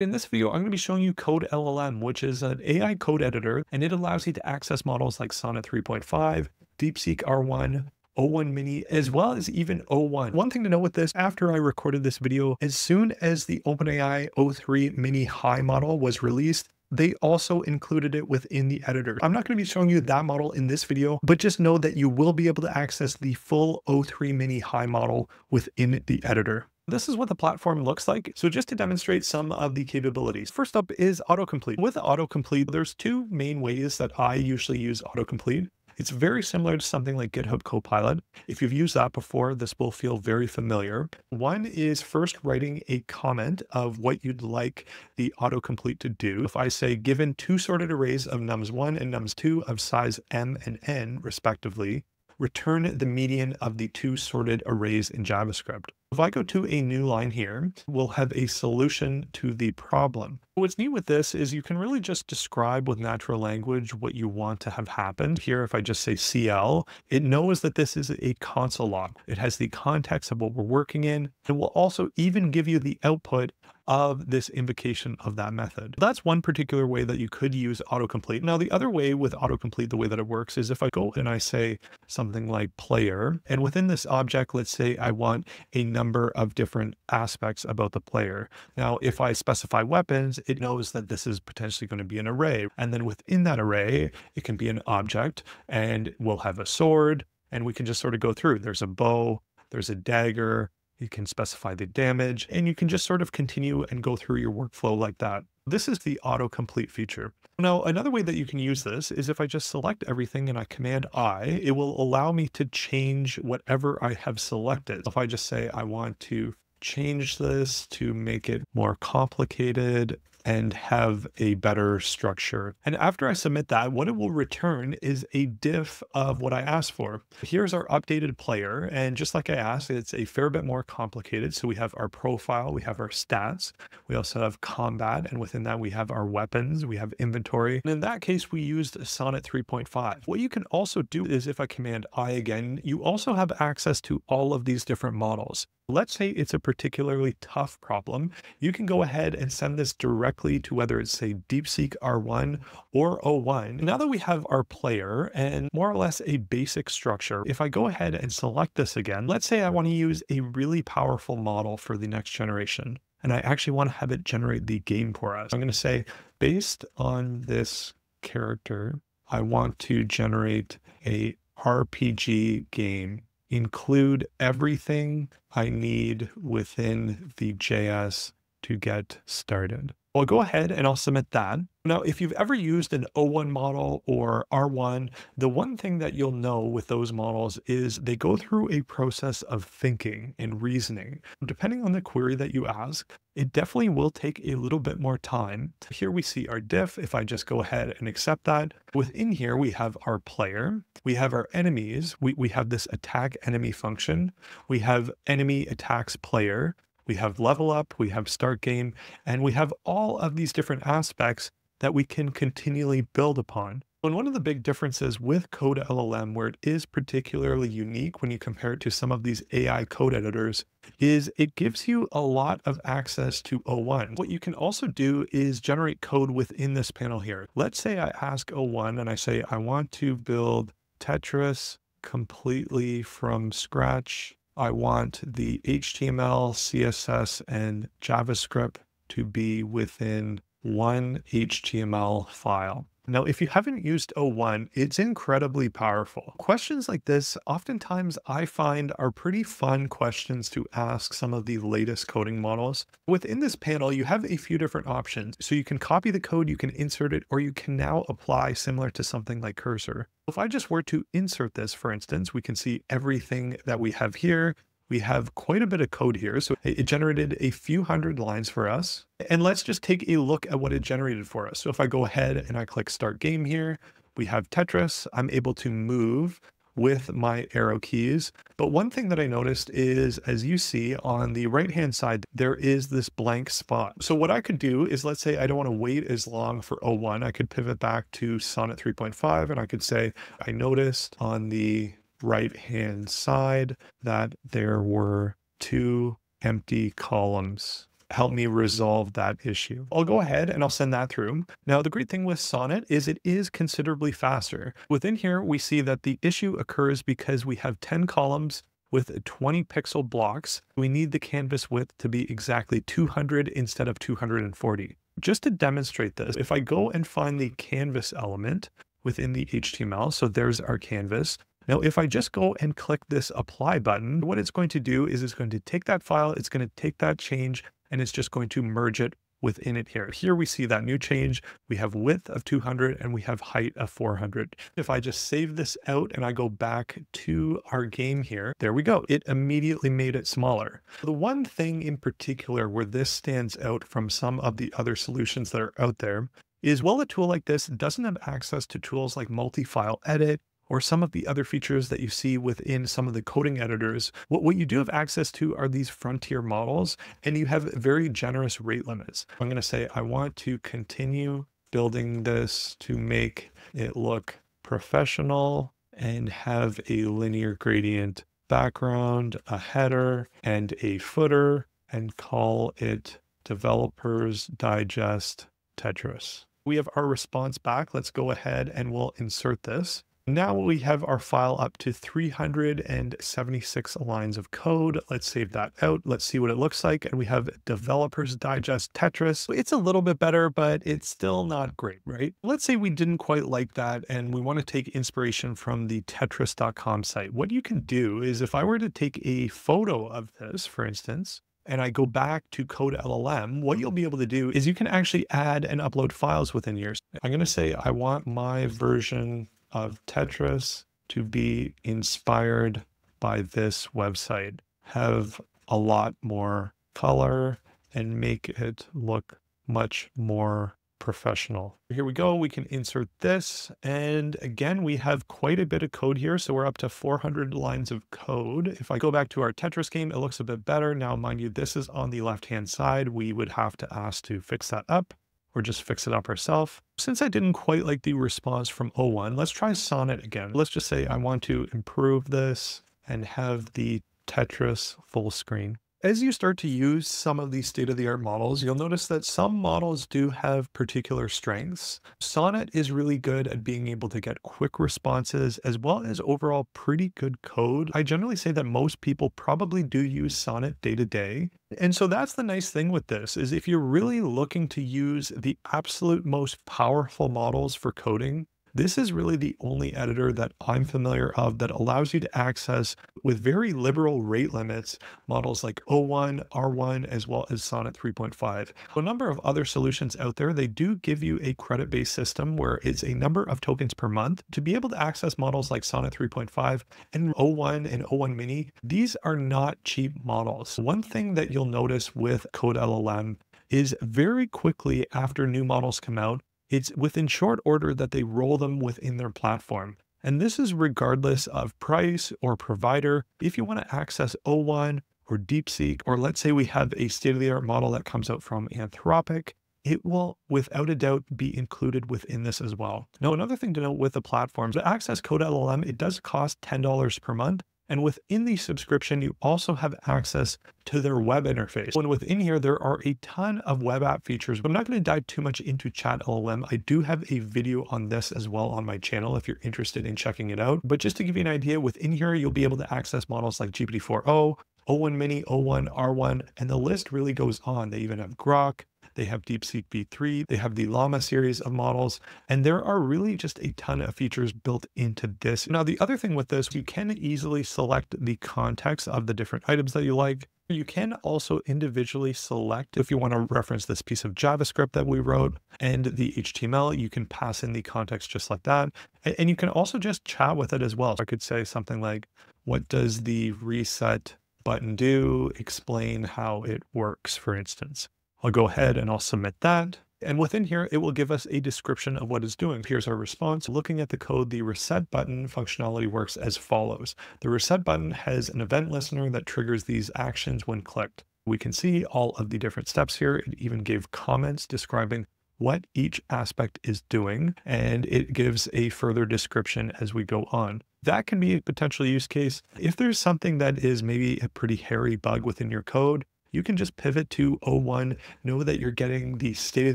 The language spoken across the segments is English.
In this video, I'm going to be showing you Code LLM, which is an AI code editor, and it allows you to access models like Sonnet 3.5, DeepSeek R1, O1 Mini, as well as even O1. One thing to know with this, after I recorded this video, as soon as the OpenAI O3 Mini High model was released, they also included it within the editor. I'm not going to be showing you that model in this video, but just know that you will be able to access the full O3 Mini High model within the editor. This is what the platform looks like. So just to demonstrate some of the capabilities. First up is autocomplete. With autocomplete, there's two main ways that I usually use autocomplete. It's very similar to something like GitHub Copilot. If you've used that before, this will feel very familiar. One is first writing a comment of what you'd like the autocomplete to do. If I say, given two sorted arrays of nums1 and nums2 of size m and n, respectively, return the median of the two sorted arrays in JavaScript. If I go to a new line here, we'll have a solution to the problem. What's neat with this is you can really just describe with natural language what you want to have happen. Here, if I just say CL, it knows that this is a console log. It has the context of what we're working in. It will also even give you the output of this invocation of that method. That's one particular way that you could use autocomplete. Now, the other way with autocomplete, the way that it works is if I go and I say something like player, and within this object, let's say I want a number of different aspects about the player. Now, if I specify weapons, it knows that this is potentially going to be an array. And then within that array, it can be an object and we'll have a sword and we can just sort of go through. There's a bow, there's a dagger, you can specify the damage, and you can just sort of continue and go through your workflow like that. This is the autocomplete feature. Now, another way that you can use this is if I just select everything and I command I, it will allow me to change whatever I have selected. If I just say I want to change this to make it more complicated and have a better structure. And after I submit that, what it will return is a diff of what I asked for. Here's our updated player. And just like I asked, it's a fair bit more complicated. So we have our profile, we have our stats, we also have combat, and within that we have our weapons, we have inventory. And in that case, we used Sonnet 3.5. What you can also do is if I command I again, you also have access to all of these different models. Let's say it's a particularly tough problem. You can go ahead and send this directly to whether it's say DeepSeek R1 or O1. Now that we have our player and more or less a basic structure, if I go ahead and select this again, let's say I want to use a really powerful model for the next generation. And I actually want to have it generate the game for us. I'm going to say, based on this character, I want to generate a RPG game include everything I need within the JS to get started. I'll go ahead and I'll submit that. Now, if you've ever used an O1 model or R1, the one thing that you'll know with those models is they go through a process of thinking and reasoning. Depending on the query that you ask, it definitely will take a little bit more time. Here we see our diff. If I just go ahead and accept that, within here we have our player, we have our enemies, we, we have this attack enemy function, we have enemy attacks player, we have level up, we have start game, and we have all of these different aspects that we can continually build upon. And one of the big differences with Code LLM, where it is particularly unique when you compare it to some of these AI code editors, is it gives you a lot of access to O1. What you can also do is generate code within this panel here. Let's say I ask O1 and I say, I want to build Tetris completely from scratch I want the HTML, CSS, and JavaScript to be within one HTML file. Now, if you haven't used O1, it's incredibly powerful. Questions like this, oftentimes I find are pretty fun questions to ask some of the latest coding models. Within this panel, you have a few different options. So you can copy the code, you can insert it, or you can now apply similar to something like Cursor. If I just were to insert this, for instance, we can see everything that we have here we have quite a bit of code here. So it generated a few hundred lines for us. And let's just take a look at what it generated for us. So if I go ahead and I click start game here, we have Tetris. I'm able to move with my arrow keys. But one thing that I noticed is, as you see on the right-hand side, there is this blank spot. So what I could do is, let's say I don't want to wait as long for O1. I could pivot back to Sonnet 3.5 and I could say, I noticed on the right hand side that there were two empty columns help me resolve that issue. I'll go ahead and I'll send that through. Now, the great thing with Sonnet is it is considerably faster. Within here, we see that the issue occurs because we have 10 columns with 20 pixel blocks. We need the canvas width to be exactly 200 instead of 240. Just to demonstrate this, if I go and find the canvas element within the HTML, so there's our canvas. Now, if I just go and click this apply button, what it's going to do is it's going to take that file, it's going to take that change, and it's just going to merge it within it here. Here we see that new change. We have width of 200 and we have height of 400. If I just save this out and I go back to our game here, there we go. It immediately made it smaller. The one thing in particular where this stands out from some of the other solutions that are out there is while a tool like this doesn't have access to tools like multi-file edit or some of the other features that you see within some of the coding editors, what, what you do have access to are these frontier models, and you have very generous rate limits. I'm going to say, I want to continue building this to make it look professional and have a linear gradient background, a header, and a footer, and call it Developers Digest Tetris. We have our response back. Let's go ahead and we'll insert this. Now we have our file up to 376 lines of code. Let's save that out. Let's see what it looks like. And we have Developers Digest Tetris. It's a little bit better, but it's still not great, right? Let's say we didn't quite like that and we want to take inspiration from the tetris.com site. What you can do is if I were to take a photo of this, for instance, and I go back to Code LLM, what you'll be able to do is you can actually add and upload files within yours. I'm going to say I want my version of Tetris to be inspired by this website, have a lot more color and make it look much more professional. Here we go. We can insert this. And again, we have quite a bit of code here. So we're up to 400 lines of code. If I go back to our Tetris game, it looks a bit better. Now, mind you, this is on the left-hand side. We would have to ask to fix that up or just fix it up ourselves. Since I didn't quite like the response from O1, let's try Sonnet again. Let's just say I want to improve this and have the Tetris full screen. As you start to use some of these state-of-the-art models, you'll notice that some models do have particular strengths. Sonnet is really good at being able to get quick responses as well as overall pretty good code. I generally say that most people probably do use Sonnet day to day. And so that's the nice thing with this is if you're really looking to use the absolute most powerful models for coding, this is really the only editor that I'm familiar of that allows you to access with very liberal rate limits models like O1, R1, as well as Sonnet 3.5. A number of other solutions out there, they do give you a credit-based system where it's a number of tokens per month to be able to access models like Sonnet 3.5 and O1 and O1 Mini. These are not cheap models. One thing that you'll notice with Code LLM is very quickly after new models come out, it's within short order that they roll them within their platform. And this is regardless of price or provider. If you want to access O1 or DeepSeek, or let's say we have a state-of-the-art model that comes out from Anthropic, it will without a doubt be included within this as well. Now, another thing to note with the platforms, to access Code LLM, it does cost $10 per month. And within the subscription, you also have access to their web interface. And within here, there are a ton of web app features, but I'm not going to dive too much into Chat LLM. I do have a video on this as well on my channel if you're interested in checking it out. But just to give you an idea, within here, you'll be able to access models like GPT-4o, O1 Mini, O1, R1, and the list really goes on. They even have Grok, they have DeepSeek V3, they have the Llama series of models, and there are really just a ton of features built into this. Now, the other thing with this, you can easily select the context of the different items that you like. You can also individually select if you want to reference this piece of JavaScript that we wrote and the HTML, you can pass in the context just like that. And you can also just chat with it as well. So I could say something like, what does the reset button do? Explain how it works, for instance. I'll go ahead and I'll submit that. And within here, it will give us a description of what it's doing. Here's our response. Looking at the code, the reset button functionality works as follows. The reset button has an event listener that triggers these actions when clicked. We can see all of the different steps here. It even gave comments describing what each aspect is doing, and it gives a further description as we go on. That can be a potential use case. If there's something that is maybe a pretty hairy bug within your code, you can just pivot to O1, know that you're getting the state of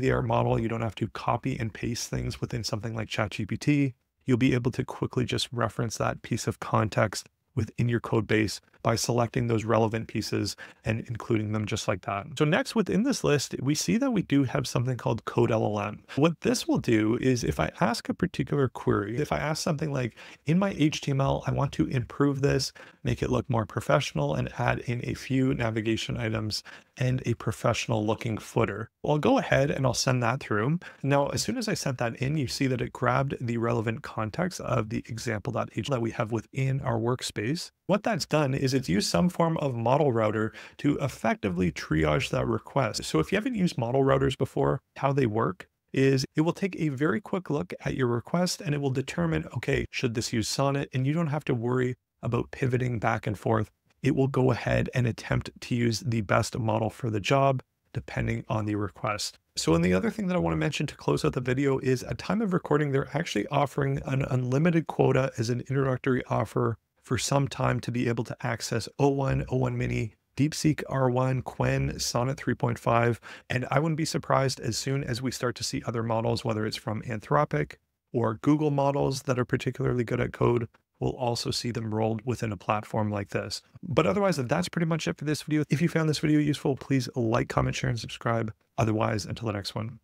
the art model. You don't have to copy and paste things within something like ChatGPT. You'll be able to quickly just reference that piece of context within your code base by selecting those relevant pieces and including them just like that. So next within this list, we see that we do have something called Code LLM. What this will do is if I ask a particular query, if I ask something like in my HTML, I want to improve this, make it look more professional and add in a few navigation items and a professional looking footer. I'll go ahead and I'll send that through. Now, as soon as I sent that in, you see that it grabbed the relevant context of the example.h that we have within our workspace. What that's done is it's used some form of model router to effectively triage that request. So if you haven't used model routers before, how they work is it will take a very quick look at your request and it will determine, okay, should this use Sonnet? And you don't have to worry about pivoting back and forth it will go ahead and attempt to use the best model for the job, depending on the request. So, and the other thing that I want to mention to close out the video is at time of recording, they're actually offering an unlimited quota as an introductory offer for some time to be able to access O1, O1 Mini, DeepSeek R1, Qwen, Sonnet 3.5. And I wouldn't be surprised as soon as we start to see other models, whether it's from Anthropic or Google models that are particularly good at code, we'll also see them rolled within a platform like this. But otherwise, that's pretty much it for this video. If you found this video useful, please like, comment, share, and subscribe. Otherwise, until the next one.